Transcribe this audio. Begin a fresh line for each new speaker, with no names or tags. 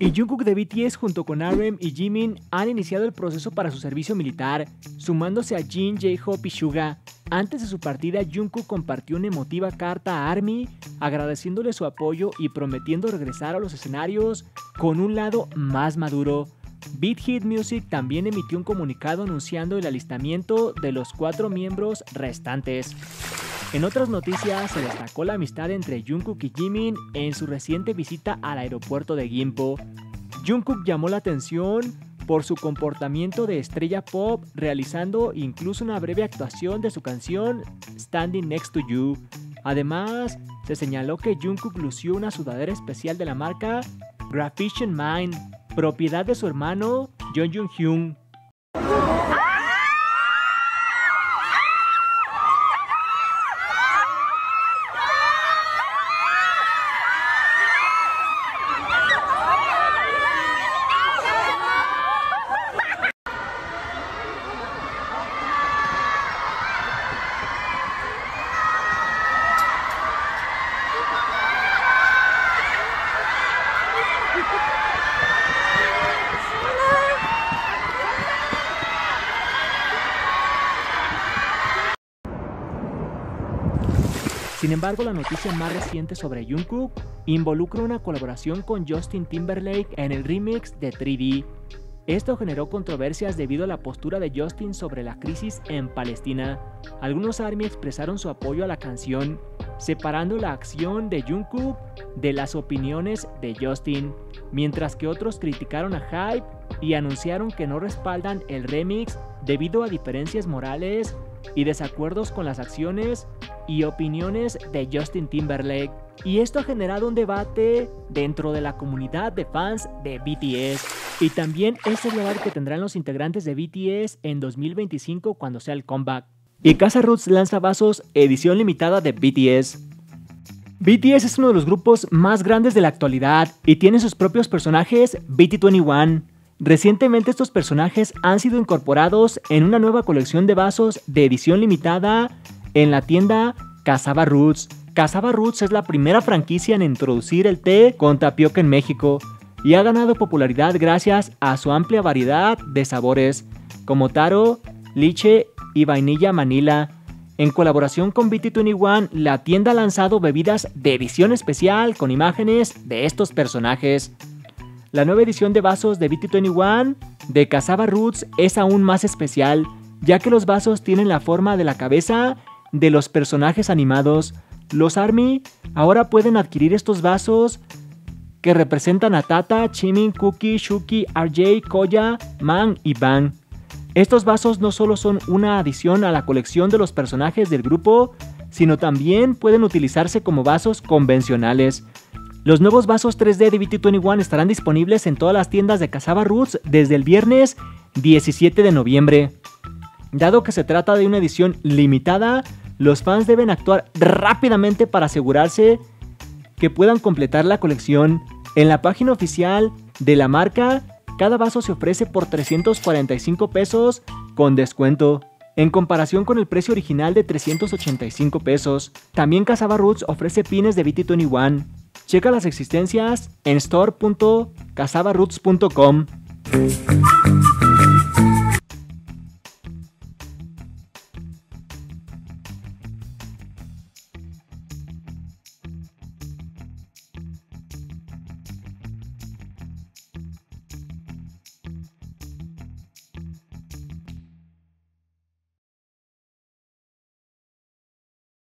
Y Jungkook de BTS junto con RM y Jimin han iniciado el proceso para su servicio militar, sumándose a Jin, J-Hope y Suga. Antes de su partida, Jungkook compartió una emotiva carta a ARMY agradeciéndole su apoyo y prometiendo regresar a los escenarios con un lado más maduro. Beat Hit Music también emitió un comunicado anunciando el alistamiento de los cuatro miembros restantes. En otras noticias se destacó la amistad entre Jungkook y Jimin en su reciente visita al aeropuerto de Gimpo. Jungkook llamó la atención por su comportamiento de estrella pop, realizando incluso una breve actuación de su canción Standing Next to You. Además, se señaló que Jungkook lució una sudadera especial de la marca Graphition Mind, propiedad de su hermano Jung Hyun. Sin embargo, la noticia más reciente sobre Jungkook involucra una colaboración con Justin Timberlake en el remix de 3D. Esto generó controversias debido a la postura de Justin sobre la crisis en Palestina. Algunos ARMY expresaron su apoyo a la canción, separando la acción de Jungkook de las opiniones de Justin, mientras que otros criticaron a Hype y anunciaron que no respaldan el remix debido a diferencias morales y desacuerdos con las acciones y opiniones de Justin Timberlake. Y esto ha generado un debate dentro de la comunidad de fans de BTS. Y también es el debate que tendrán los integrantes de BTS en 2025 cuando sea el comeback. Y Casa Roots lanza vasos edición limitada de BTS. BTS es uno de los grupos más grandes de la actualidad y tiene sus propios personajes BT21. Recientemente estos personajes han sido incorporados en una nueva colección de vasos de edición limitada en la tienda Casaba Roots. Casaba Roots es la primera franquicia en introducir el té con tapioca en México y ha ganado popularidad gracias a su amplia variedad de sabores como taro, liche y vainilla manila. En colaboración con BT21, la tienda ha lanzado bebidas de edición especial con imágenes de estos personajes. La nueva edición de vasos de BT21 de Casaba Roots es aún más especial, ya que los vasos tienen la forma de la cabeza de los personajes animados. Los ARMY ahora pueden adquirir estos vasos que representan a Tata, Chimin, Cookie, Shuki, RJ, Koya, Man y Bang. Estos vasos no solo son una adición a la colección de los personajes del grupo, sino también pueden utilizarse como vasos convencionales. Los nuevos vasos 3D de BT21 estarán disponibles en todas las tiendas de Casaba Roots desde el viernes 17 de noviembre. Dado que se trata de una edición limitada, los fans deben actuar rápidamente para asegurarse que puedan completar la colección. En la página oficial de la marca, cada vaso se ofrece por 345 pesos con descuento, en comparación con el precio original de 385 pesos. También Casaba Roots ofrece pines de BT21. Checa las existencias en store.casabaroots.com.